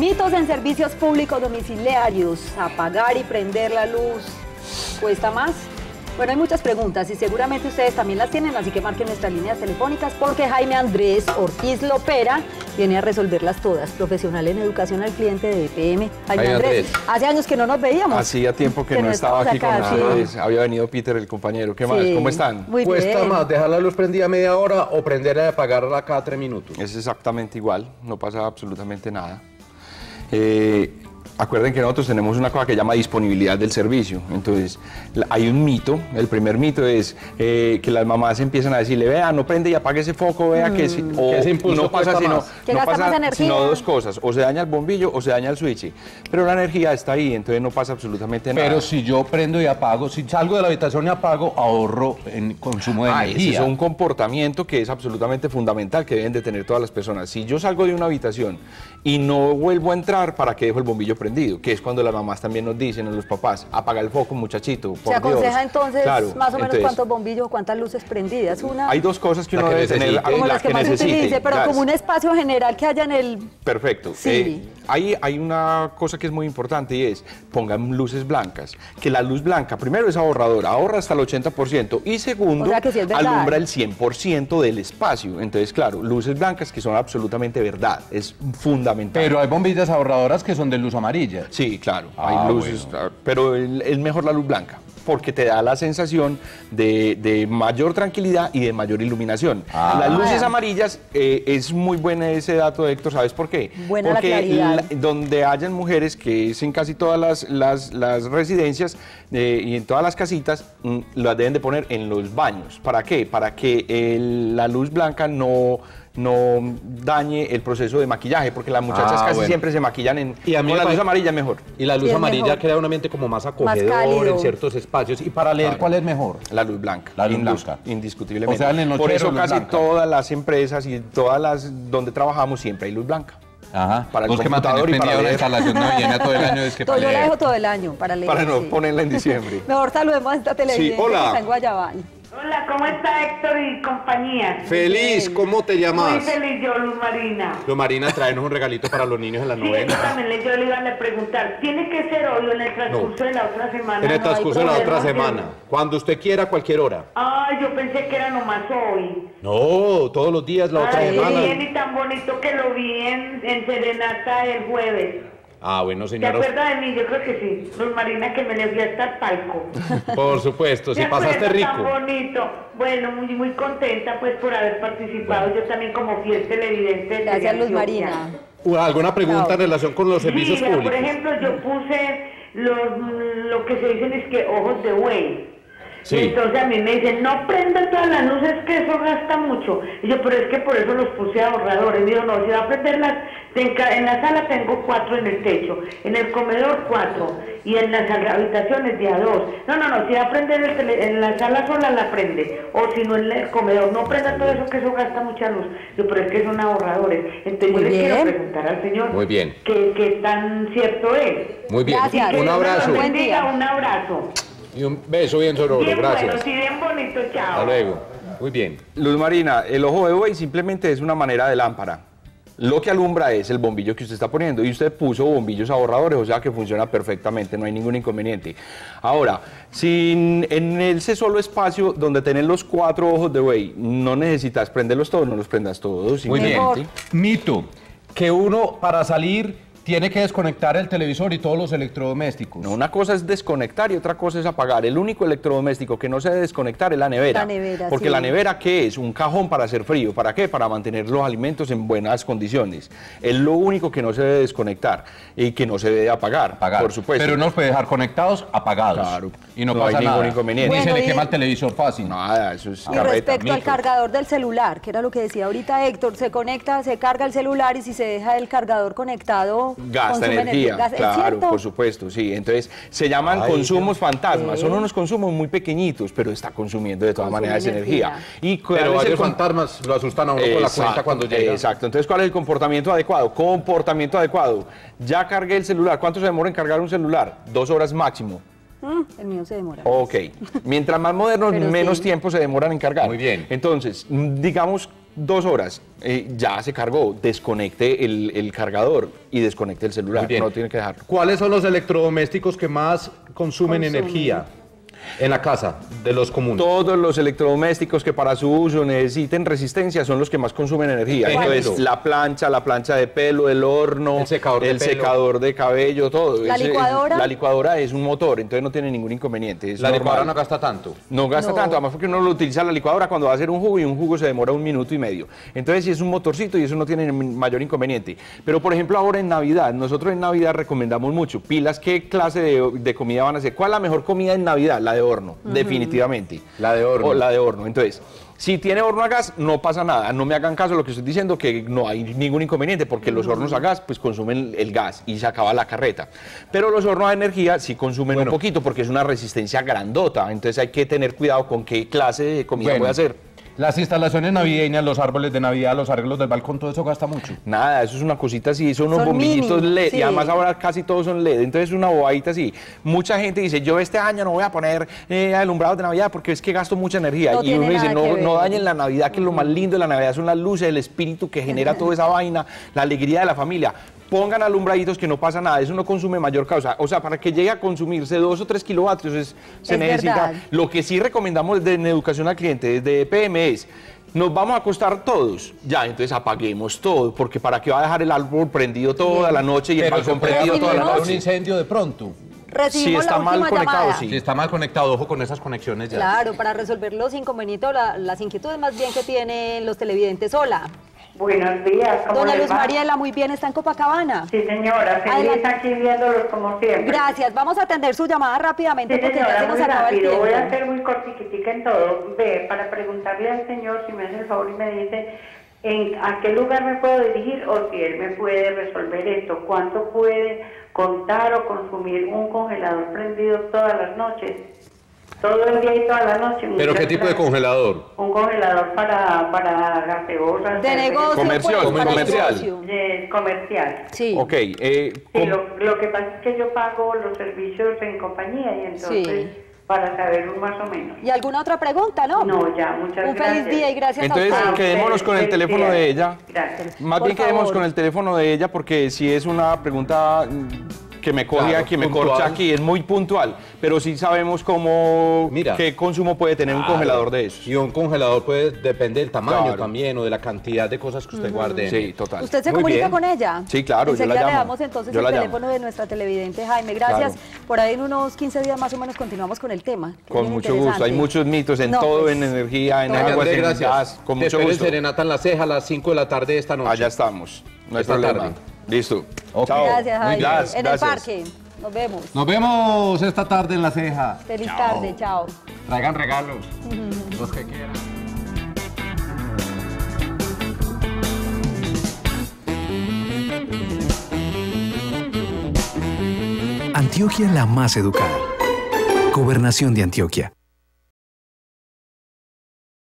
Mitos en servicios públicos domiciliarios. Apagar y prender la luz. ¿Cuesta más? Bueno, hay muchas preguntas y seguramente ustedes también las tienen, así que marquen nuestras líneas telefónicas porque Jaime Andrés Ortiz Lopera viene a resolverlas todas. Profesional en educación al cliente de EPM. Jaime, Jaime Andrés, Andrés. hace años que no nos veíamos. Hacía tiempo que, Que no no estaba aquí con ustedes. sí. Había venido Peter, el compañero. ¿Qué más? ¿Cómo están? Muy Cuesta bien. más dejar la luz prendida media hora o prenderla y apagarla cada tres minutos. Es exactamente igual, no pasa absolutamente nada. Eh, acuerden que nosotros tenemos una cosa que llama disponibilidad del servicio. Entonces, hay un mito. El primer mito es eh, que las mamás empiezan a decirle, vea, no prende y apague ese foco, vea que, si- o Que ese impulso no pasa sino, no pasa sino dos cosas, o se daña el bombillo o se daña el switch. Pero la energía está ahí, entonces no pasa absolutamente nada. Pero si yo prendo y apago, si salgo de la habitación y apago, ahorro en consumo de Ah, ese energía. es un comportamiento que es absolutamente fundamental que deben de tener todas las personas. Si yo salgo de una habitación y no vuelvo a entrar, ¿para qué dejo el bombillo prendido? Que es cuando las mamás también nos dicen a los papás, apaga el foco, muchachito. Se aconseja Dios". entonces Claro, más o menos entonces, cuántos bombillos o cuántas luces prendidas. Una, Hay dos cosas que uno que debe tener. necesite. como la las que, más se necesite, utilice, pero como un espacio general que haya en el... Perfecto. Sí. Eh, hay, hay una cosa que es muy importante y es pongan luces blancas. Que la luz blanca, primero es ahorradora, ahorra hasta el 80% y segundo, O sea que sí es verdad. alumbra el 100% del espacio. Entonces, claro, luces blancas que son absolutamente verdad, es fundamental. Pero hay bombillas ahorradoras que son de luz amarilla. Sí, claro, Ah, hay luces, pero el- es mejor la luz blanca, porque te da la sensación de, de mayor tranquilidad y de mayor iluminación. Ah. Las luces amarillas, eh, es muy buena ese dato, Héctor, ¿sabes por qué? Buena la porque claridad. donde hayan mujeres, que es en casi todas las, las- las residencias eh, y en todas las casitas, mm, las deben de poner en los baños. ¿Para qué? Para que el- la luz blanca no no dañe el proceso de maquillaje, porque las muchachas Ah, casi bueno. siempre se maquillan en, Y a mí con la luz amarilla mejor. Y la luz Sí, amarilla mejor. crea un ambiente como más acogedor en ciertos espacios. Y para leer, ¿cuál es mejor? La luz blanca. La luz blanca. Indiscutiblemente. O sea, en el Por eso luz casi blanca. todas las empresas y todas las donde trabajamos siempre hay luz blanca. Ajá. Para el Vos que computador y para leer. instalación navideña todo el año es que Todo, para yo la dejo todo el año para leer. Para no sí. ponerla en diciembre. Mejor saludemos a esta televidente hola. que está en Guayabal. Hola, ¿cómo está Héctor y compañía? Feliz, ¿cómo te Muy llamas? feliz yo, Luz Marina. Lo Marina, traenos un regalito para los niños en la Sí, novena. también yo le iba a preguntar. ¿Tiene que ser hoy o en el transcurso de la otra semana? En el No transcurso de la otra que- semana. Cuando usted quiera, cualquier hora. Ay, yo pensé que era nomás hoy. No, todos los días, la otra Ay, semana. bien y tan bonito que lo vi en, en Serenata el jueves. Ah, bueno, ¿Te señora. acuerdas de mí? Yo creo que sí. Luz Marina, que me le fui hasta el palco. Por supuesto, si ¿Te pasaste acuerdas? rico. Tan bonito. Bueno, muy, muy contenta pues por haber participado. Yo también como fiel televidente. de Gracias, Luz. Marina. ¿Alguna pregunta en relación con los servicios Sí, públicos? por ejemplo, yo puse los, lo que se dicen es que ojos de buey. Sí. Y entonces a mí me dicen, no prenda todas las luces que eso gasta mucho. Y yo, pero es que por eso los puse ahorradores. Digo, no, si va a prenderlas, en, ca- en la sala tengo cuatro en el techo, en el comedor cuatro, y en las habitaciones de a dos. No, no, no, si va a prender el tele- en la sala sola la prende, o si no en el comedor, no prenda todo eso que eso gasta mucha luz. Yo, pero es que son ahorradores. Entonces Muy yo le quiero preguntar al señor Muy bien. que, que tan cierto es. Muy bien. Gracias. Que Un Dios abrazo. los Buen bendiga, un abrazo. Y un beso bien sonoro. Bien bueno, Gracias. sí, bien bonito, chao. Hasta luego. Muy bien. Luz Marina, el ojo de buey simplemente es una manera de lámpara. Lo que alumbra es el bombillo que usted está poniendo y usted puso bombillos ahorradores, o sea que funciona perfectamente, no hay ningún inconveniente. Ahora, si en ese solo espacio donde tienen los cuatro ojos de buey no necesitas prenderlos todos, no los prendas todos. Muy bien. Mito, que uno para salir tiene que desconectar el televisor y todos los electrodomésticos. No, una cosa es desconectar y otra cosa es apagar. El único electrodoméstico que no se debe desconectar es la nevera. La nevera, Porque sí. la nevera, ¿qué es? Un cajón para hacer frío. ¿Para qué? Para mantener los alimentos en buenas condiciones. Es lo único que no se debe desconectar y que no se debe apagar, Apagar. por supuesto. Pero nos puede dejar conectados apagados. Claro. Y no, No hay pasa ningún nada. inconveniente. Ni se Bueno, le y- quema el televisor fácil. Nada, eso es Y carreta. respecto al cargador del celular, que era lo que decía ahorita Héctor, se conecta, se carga el celular y si se deja el cargador conectado, Gasta energía, Gas- ¿es claro, cierto? por supuesto, sí. Entonces, se llaman Ay, consumos fantasmas. Sí. Son unos consumos muy pequeñitos, pero está consumiendo de todas Consume maneras energía. energía. Y Pero varios con- fantasmas lo asustan a uno con la cuenta cuando llega. Exacto. Entonces, ¿cuál es el comportamiento adecuado? Comportamiento adecuado. Ya cargué el celular. ¿Cuánto se demora en cargar un celular? Dos horas máximo. Mm, el mío se demora. Ok. Mientras más modernos, menos sí. tiempo se demoran en cargar. Muy bien. Entonces, digamos dos horas, eh, ya se cargó, desconecte el, el cargador y desconecte el celular, no tiene que dejarlo. ¿Cuáles son los electrodomésticos que más consumen Consumen. energía en la casa de los comunes? Todos los electrodomésticos que para su uso necesiten resistencia son los que más consumen energía. Ejemplo. Entonces, la plancha, la plancha de pelo, el horno, El secador de el pelo. secador de cabello, todo. ¿La licuadora? la licuadora es un motor, entonces no tiene ningún inconveniente. es La normal. licuadora no gasta tanto. No gasta No. tanto, además porque uno lo utiliza la licuadora cuando va a hacer un jugo y un jugo se demora un minuto y medio. Entonces si es un motorcito y eso no tiene mayor inconveniente. Pero por ejemplo ahora en Navidad, nosotros en Navidad recomendamos mucho pilas, ¿qué clase de, de comida van a hacer? ¿Cuál es la mejor comida en Navidad? La de horno, definitivamente. La de horno. O la de horno. Entonces, si tiene horno a gas, no pasa nada. No me hagan caso de lo que estoy diciendo, que no hay ningún inconveniente, porque los hornos a gas pues consumen el gas y se acaba la carreta. Pero los hornos a energía sí consumen Bueno. un poquito, porque es una resistencia grandota. Entonces hay que tener cuidado con qué clase de comida Bueno, voy a hacer. Las instalaciones navideñas, los árboles de Navidad, los arreglos del balcón, todo eso gasta mucho. Nada, eso es una cosita así, son unos Son bombillitos mini, LED sí. y además ahora casi todos son LED, entonces es una bobadita así. Mucha gente dice, yo este año no voy a poner eh, alumbrados de Navidad porque es que gasto mucha energía. No y uno dice, no, no dañen la Navidad, que lo más lindo de la Navidad son las luces, el espíritu que genera toda esa vaina, la alegría de la familia. Pongan alumbraditos que no pasa nada, eso no consume mayor causa. O sea, para que llegue a consumirse dos o tres kilovatios es- se Es necesita. verdad. Lo que sí recomendamos desde en educación al cliente, desde EPM es, nos vamos a acostar todos. Ya, entonces apaguemos todo, porque para qué va a dejar el árbol prendido toda la noche y el Pero balcón prendido toda la recibimos- un noche. incendio de pronto. Recibimos Si está la mal conectado, llamada. sí. Si está mal conectado, ojo con esas conexiones ya. Claro, para resolver los inconvenientes o la- las inquietudes más bien que tienen los televidentes. Hola, Buenos días, ¿cómo les Luz va? Mariela, muy bien, está en Copacabana. Sí, señora, feliz aquí viéndolos como siempre. Gracias, vamos a atender su llamada rápidamente Sí, porque ya señora, se nos acaba el tiempo. Voy a ser muy cortiquitica en todo. Ve, para preguntarle al señor si me hace el favor y me dice en a qué lugar me puedo dirigir o si él me puede resolver esto. ¿Cuánto puede contar o consumir un congelador prendido todas las noches? Todo el día y toda la noche. ¿Pero qué tipo de congelador? Un congelador para, para gaseosas. De negocio, Comercial, pues, comercial. negocio. comercial. Sí. Ok, eh, Sí, lo, lo que pasa es que yo pago los servicios en compañía y entonces Sí. para saber un más o menos. ¿Y alguna otra pregunta, no? No, ya, muchas Un gracias. feliz día y gracias Entonces, a. Ah, quedémonos con el teléfono de ella. Gracias. más Por bien quedemos favor. con el teléfono de ella porque si es una pregunta mm, que me coge Claro, aquí, me puntual. corcha aquí, es muy puntual, pero sí sabemos cómo, Mira. qué consumo puede tener un Claro. congelador de esos. Y un congelador puede depende del tamaño Claro. también o de la cantidad de cosas que usted guarde. Sí, total. ¿Usted se Muy comunica bien. con ella? Sí, claro, yo la Enseguida le llamo. damos entonces Yo el llamo. teléfono de nuestra televidente Jaime. Gracias. Claro. Por ahí en unos 15 días más o menos continuamos con el tema. Con mucho gusto. Hay muchos mitos en No, todo, pues, en energía, en todo. agua, en gracias. gas. Con Te mucho gusto. Serenata en la ceja a las 5 de la tarde de esta noche. Allá estamos. No hay Esta problema. tarde. Listo. Chao. Gracias, Jaime. bien. en el Gracias. parque. Nos vemos. Nos vemos esta tarde en la ceja. Feliz tarde. Chao. Traigan regalos. los que quieran. Antioquia la más educada. Gobernación de Antioquia.